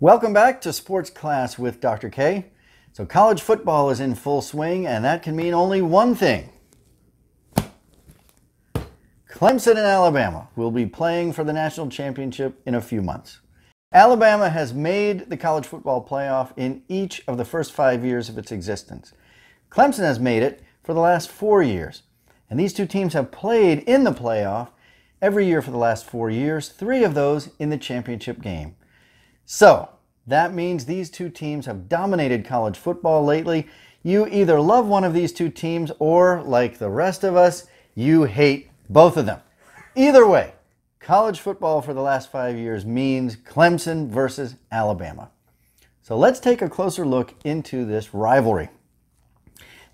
Welcome back to Sports Class with Dr. K. So, college football is in full swing, and that can mean only one thing. Clemson and Alabama will be playing for the national championship in a few months. Alabama has made the college football playoff in each of the first five years of its existence. Clemson has made it for the last four years. And these two teams have played in the playoff every year for the last four years, three of those in the championship game. So, that means these two teams have dominated college football lately. You either love one of these two teams or, like the rest of us, you hate both of them. Either way, college football for the last five years means Clemson versus Alabama. So let's take a closer look into this rivalry.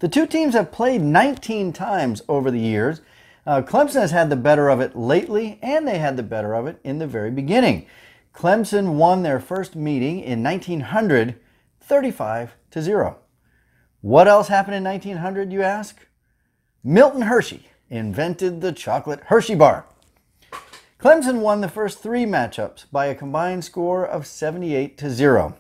The two teams have played 19 times over the years. Uh, Clemson has had the better of it lately, and they had the better of it in the very beginning. Clemson won their first meeting in 1900, 35 to 0. What else happened in 1900, you ask? Milton Hershey invented the chocolate Hershey bar. Clemson won the first three matchups by a combined score of 78 to 0.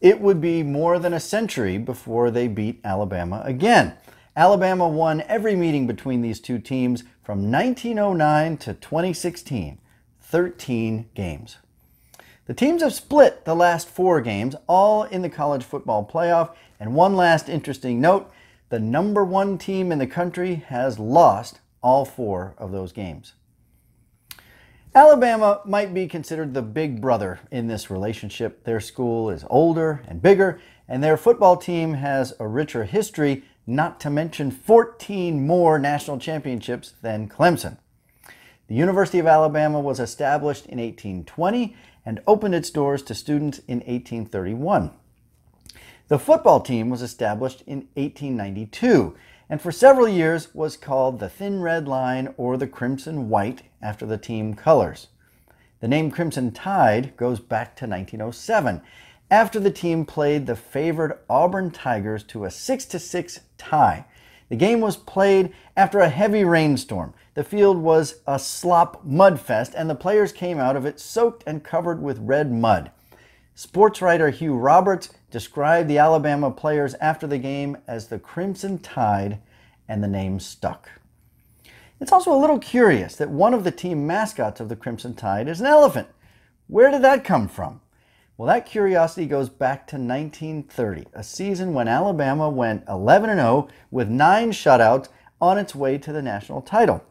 It would be more than a century before they beat Alabama again. Alabama won every meeting between these two teams from 1909 to 2016, 13 games. The teams have split the last four games, all in the college football playoff. And one last interesting note the number one team in the country has lost all four of those games. Alabama might be considered the big brother in this relationship. Their school is older and bigger, and their football team has a richer history, not to mention 14 more national championships than Clemson. The University of Alabama was established in 1820 and opened its doors to students in 1831. The football team was established in 1892 and for several years was called the Thin Red Line or the Crimson White after the team colors. The name Crimson Tide goes back to 1907 after the team played the favored Auburn Tigers to a 6 6 tie. The game was played after a heavy rainstorm. The field was a slop mud fest, and the players came out of it soaked and covered with red mud. Sports writer Hugh Roberts described the Alabama players after the game as the Crimson Tide, and the name stuck. It's also a little curious that one of the team mascots of the Crimson Tide is an elephant. Where did that come from? Well, that curiosity goes back to 1930, a season when Alabama went 11 0 with nine shutouts on its way to the national title.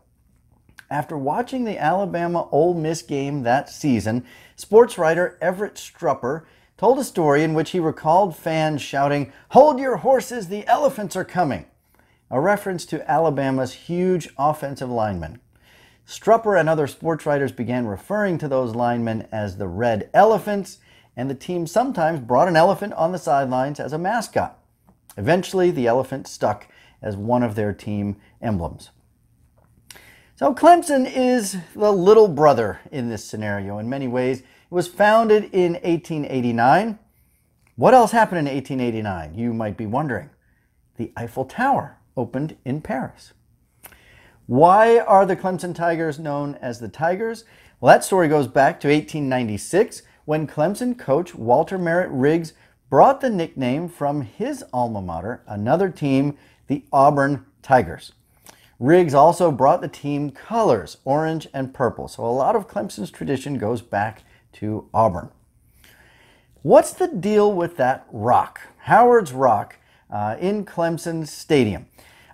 After watching the Alabama Ole Miss game that season, sports writer Everett Strupper told a story in which he recalled fans shouting, Hold your horses, the elephants are coming, a reference to Alabama's huge offensive linemen. Strupper and other sports writers began referring to those linemen as the Red Elephants, and the team sometimes brought an elephant on the sidelines as a mascot. Eventually, the elephant stuck as one of their team emblems. So, Clemson is the little brother in this scenario in many ways. It was founded in 1889. What else happened in 1889? You might be wondering. The Eiffel Tower opened in Paris. Why are the Clemson Tigers known as the Tigers? Well, that story goes back to 1896 when Clemson coach Walter Merritt Riggs brought the nickname from his alma mater, another team, the Auburn Tigers. Riggs also brought the team colors, orange and purple. So a lot of Clemson's tradition goes back to Auburn. What's the deal with that rock, Howard's Rock, uh, in Clemson Stadium?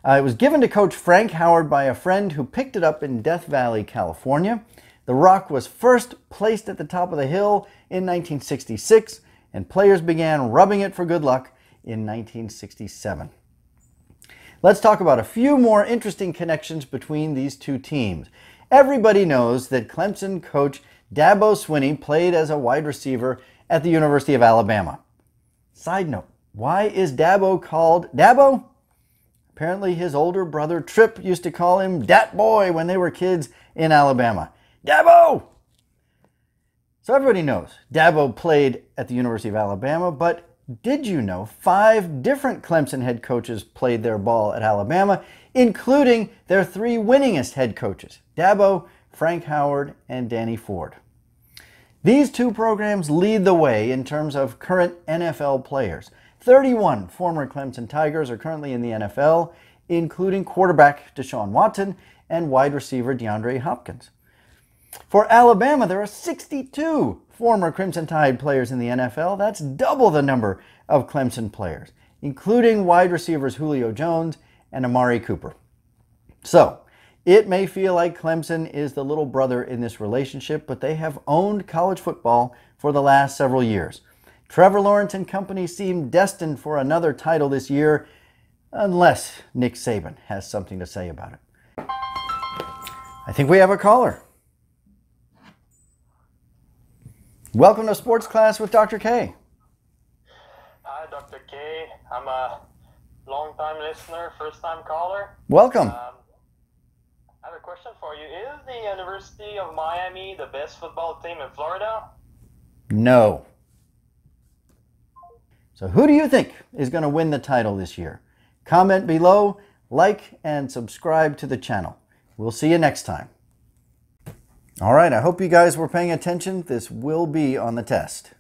Uh, it was given to Coach Frank Howard by a friend who picked it up in Death Valley, California. The rock was first placed at the top of the hill in 1966, and players began rubbing it for good luck in 1967. Let's talk about a few more interesting connections between these two teams. Everybody knows that Clemson coach Dabo Swinney played as a wide receiver at the University of Alabama. Side note, why is Dabo called Dabo? Apparently his older brother Trip used to call him Dat Boy when they were kids in Alabama. Dabo! So everybody knows Dabo played at the University of Alabama, but did you know five different Clemson head coaches played their ball at Alabama, including their three winningest head coaches Dabo, Frank Howard, and Danny Ford. These two programs lead the way in terms of current NFL players. 31 former Clemson Tigers are currently in the NFL, including quarterback Deshaun Watson and wide receiver DeAndre Hopkins. For Alabama, there are 62 former Crimson Tide players in the NFL. That's double the number of Clemson players, including wide receivers Julio Jones and Amari Cooper. So, it may feel like Clemson is the little brother in this relationship, but they have owned college football for the last several years. Trevor Lawrence and company seem destined for another title this year, unless Nick Saban has something to say about it. I think we have a caller. Welcome to Sports Class with Dr. K. Hi, Dr. K. I'm a long-time listener, first-time caller. Welcome. Um, I have a question for you. Is the University of Miami the best football team in Florida? No. So, who do you think is going to win the title this year? Comment below, like, and subscribe to the channel. We'll see you next time. All right, I hope you guys were paying attention. This will be on the test.